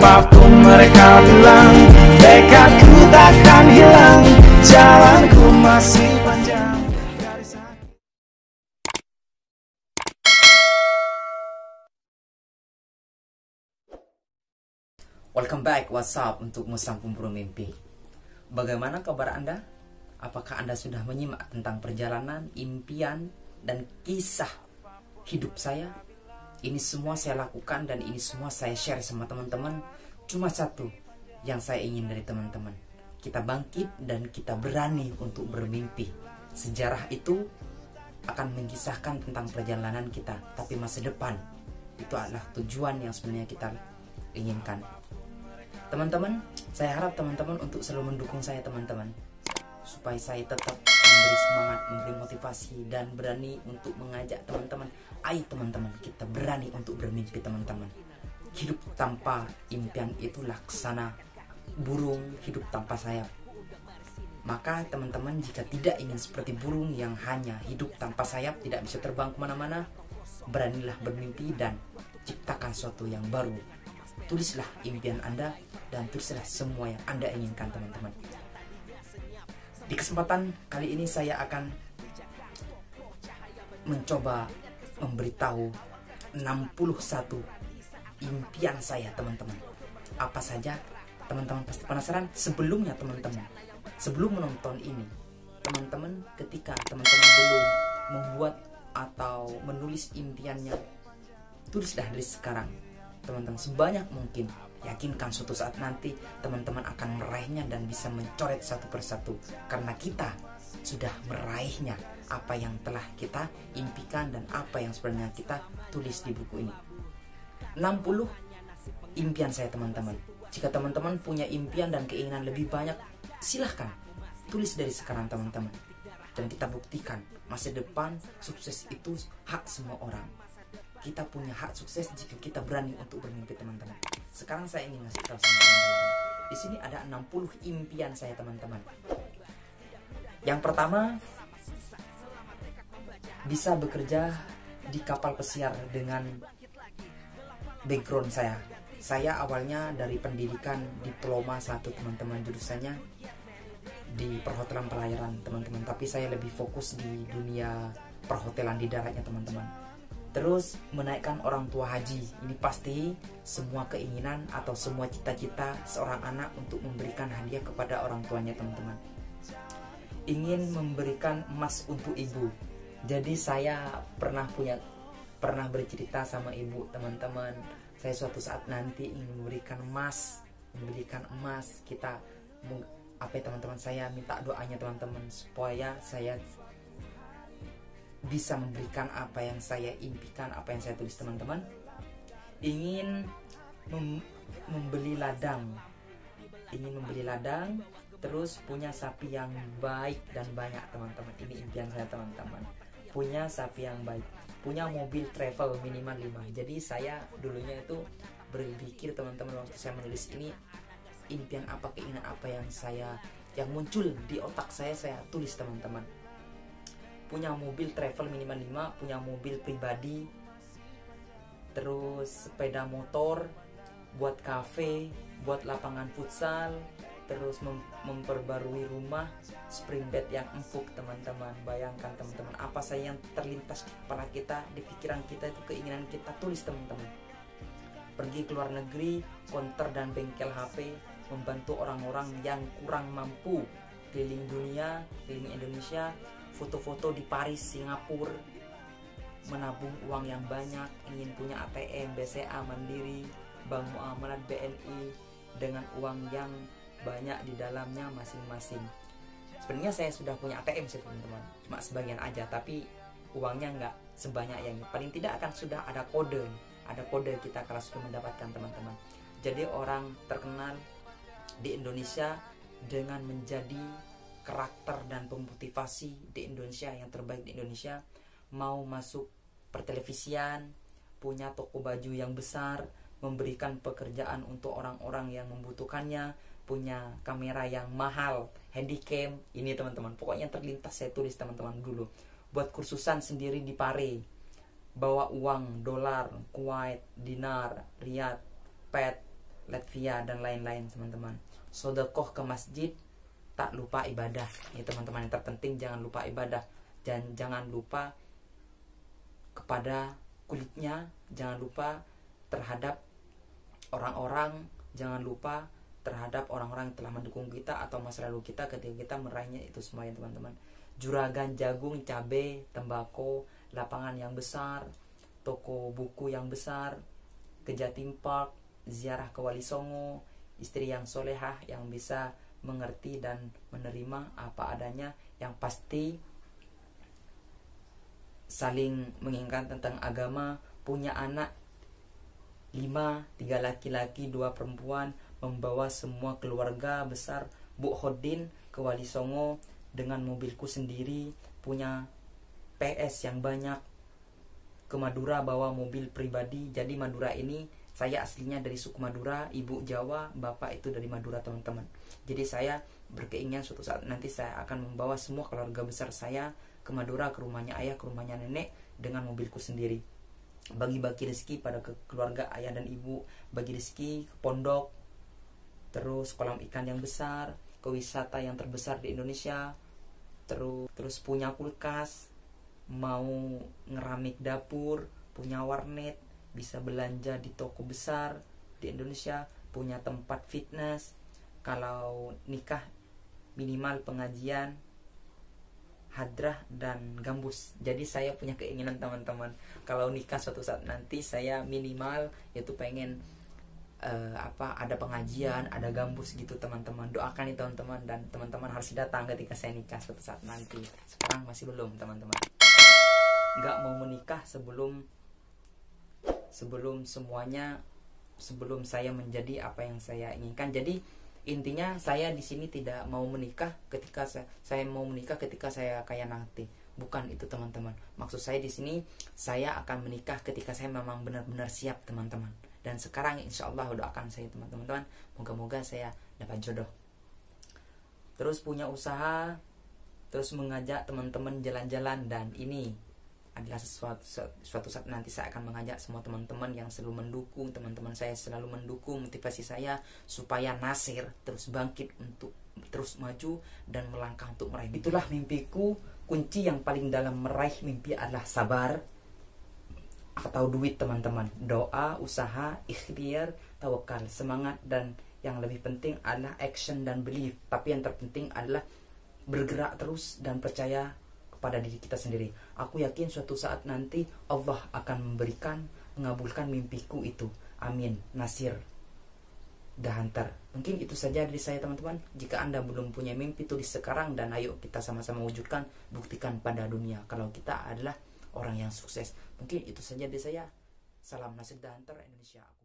Apa pun mereka bilang Tekadku takkan hilang Jalanku masih Welcome back, what's up untuk Musang Pemburu Mimpi Bagaimana kabar Anda? Apakah Anda sudah menyimak tentang perjalanan, impian, dan kisah hidup saya? Ini semua saya lakukan dan ini semua saya share sama teman-teman. Cuma satu yang saya ingin dari teman-teman. Kita bangkit dan kita berani untuk bermimpi. Sejarah itu akan mengisahkan tentang perjalanan kita Tapi masa depan itu adalah tujuan yang sebenarnya kita inginkan. Teman-teman, saya harap teman-teman untuk selalu mendukung saya teman-teman supaya saya tetap memberi semangat, memberi motivasi dan berani untuk mengajak teman-teman. Ayo teman-teman, kita berani untuk bermimpi teman-teman. Hidup tanpa impian itu laksana burung hidup tanpa sayap. Maka teman-teman jika tidak ingin seperti burung yang hanya hidup tanpa sayap, tidak bisa terbang ke mana-mana, beranilah bermimpi dan ciptakan sesuatu yang baru. Tulislah impian Anda dan tulislah semua yang Anda inginkan teman-teman. Di kesempatan kali ini saya akan mencoba memberitahu 61 impian saya teman-teman. Apa saja? Teman-teman pasti penasaran sebelumnya teman-teman. Sebelum menonton ini, teman-teman ketika teman-teman belum membuat atau menulis impiannya, tulislah dari sekarang. Teman-teman sebanyak mungkin yakinkan suatu saat nanti teman-teman akan meraihnya dan bisa mencoret satu persatu. Karena kita sudah meraihnya apa yang telah kita impikan dan apa yang sebenarnya kita tulis di buku ini. 60 impian saya teman-teman. Jika teman-teman punya impian dan keinginan lebih banyak silahkan tulis dari sekarang teman-teman. Dan kita buktikan masa depan sukses itu hak semua orang kita punya hak sukses jika kita berani untuk bermimpi teman-teman. Sekarang saya ingin ngasih tahu sama teman-teman. Di sini ada 60 impian saya teman-teman. Yang pertama bisa bekerja di kapal pesiar dengan background saya. Saya awalnya dari pendidikan diploma satu teman-teman jurusannya di perhotelan pelayaran teman-teman, tapi saya lebih fokus di dunia perhotelan di daratnya teman-teman terus menaikkan orang tua haji. Ini pasti semua keinginan atau semua cita-cita seorang anak untuk memberikan hadiah kepada orang tuanya, teman-teman. Ingin memberikan emas untuk ibu. Jadi saya pernah punya pernah bercerita sama ibu, teman-teman. Saya suatu saat nanti ingin memberikan emas, memberikan emas. Kita apa ya, teman-teman saya minta doanya teman-teman supaya saya bisa memberikan apa yang saya impikan, apa yang saya tulis teman-teman. Ingin mem membeli ladang, ingin membeli ladang, terus punya sapi yang baik dan banyak teman-teman. Ini impian saya teman-teman. Punya sapi yang baik, punya mobil travel minimal 5. Jadi saya dulunya itu berpikir teman-teman waktu saya menulis ini impian apa keinginan apa yang saya yang muncul di otak saya saya tulis teman-teman punya mobil travel minimal 5 punya mobil pribadi terus sepeda motor buat cafe buat lapangan futsal terus mem memperbarui rumah spring bed yang empuk teman-teman. Bayangkan teman-teman apa saja yang terlintas di kepala kita di pikiran kita itu keinginan kita tulis teman-teman. Pergi ke luar negeri konter dan bengkel HP membantu orang-orang yang kurang mampu. Keliling dunia keliling Indonesia foto-foto di Paris, Singapura, menabung uang yang banyak, ingin punya ATM, BCA, Mandiri, Bank Muamalat, BNI dengan uang yang banyak di dalamnya masing-masing. Sebenarnya saya sudah punya ATM sih teman-teman, cuma sebagian aja, tapi uangnya nggak sebanyak yang paling tidak akan sudah ada kode, ada kode kita kalau sudah mendapatkan teman-teman. Jadi orang terkenal di Indonesia dengan menjadi karakter dan pemotivasi di Indonesia yang terbaik di Indonesia. Mau masuk pertelevisian punya toko baju yang besar memberikan pekerjaan untuk orang-orang yang membutuhkannya punya kamera yang mahal handycam ini teman-teman. Pokoknya terlintas saya tulis teman-teman dulu. Buat kursusan sendiri di Pare. Bawa uang dolar Kuwait dinar Riyad pet Latvia dan lain-lain teman-teman. Sodakoh ke masjid tak lupa ibadah. Ini teman-teman yang terpenting jangan lupa ibadah. Dan jangan lupa kepada kulitnya jangan lupa terhadap orang-orang jangan lupa terhadap orang-orang yang telah mendukung kita atau masa lalu kita ketika kita meraihnya. Itu semuanya teman-teman. Juragan jagung cabai tembakau lapangan yang besar toko buku yang besar ke Jatim Park ziarah ke Wali Songo istri yang solehah yang bisa mengerti dan menerima apa adanya yang pasti saling mengingatkan tentang agama punya anak lima tiga laki-laki dua perempuan membawa semua keluarga besar Bu Hodin ke Wali Songo dengan mobilku sendiri punya PS yang banyak. Ke Madura bawa mobil pribadi jadi Madura ini saya aslinya dari suku Madura ibu Jawa bapak itu dari Madura teman-teman. Jadi saya berkeinginan suatu saat nanti saya akan membawa semua keluarga besar saya ke Madura ke rumahnya ayah ke rumahnya nenek dengan mobilku sendiri. Bagi-bagi rezeki pada ke keluarga ayah dan ibu. Bagi rezeki ke pondok terus kolam ikan yang besar ke wisata yang terbesar di Indonesia terus terus punya kulkas mau ngeramik dapur punya warnet bisa belanja di toko besar di Indonesia punya tempat fitness kalau nikah minimal pengajian hadrah dan gambus. Jadi saya punya keinginan teman-teman. Kalau nikah suatu saat nanti saya minimal yaitu pengen uh, apa ada pengajian ada gambus gitu teman-teman. Doakan nih teman-teman dan teman-teman harus datang ketika saya nikah suatu saat nanti. Sekarang masih belum teman-teman. Nggak mau menikah sebelum sebelum semuanya sebelum saya menjadi apa yang saya inginkan. Jadi intinya saya di sini tidak mau menikah ketika saya, saya mau menikah ketika saya kaya nanti. Bukan itu teman-teman. Maksud saya di sini saya akan menikah ketika saya memang benar-benar siap teman-teman. Dan sekarang insya Allah doakan saya teman-teman. Moga-moga saya dapat jodoh. Terus punya usaha terus mengajak teman-teman jalan-jalan. Dan ini adalah sesuatu suatu saat nanti saya akan mengajak semua teman-teman yang selalu mendukung teman-teman saya selalu mendukung motivasi saya supaya Nasir terus bangkit untuk terus maju dan melangkah untuk meraih itulah mimpiku. Kunci yang paling dalam meraih mimpi adalah sabar. Atau duit teman-teman. Doa usaha ikhtiar tawakal semangat dan yang lebih penting adalah action dan belief. Tapi yang terpenting adalah bergerak terus dan percaya kepada diri kita sendiri aku yakin suatu saat nanti Allah akan memberikan mengabulkan mimpiku itu amin Nasir Dahantar mungkin itu saja dari saya teman-teman jika anda belum punya mimpi tulis sekarang dan ayo kita sama-sama wujudkan buktikan pada dunia kalau kita adalah orang yang sukses. Mungkin itu saja dari saya. Salam Nasib Danter Indonesia.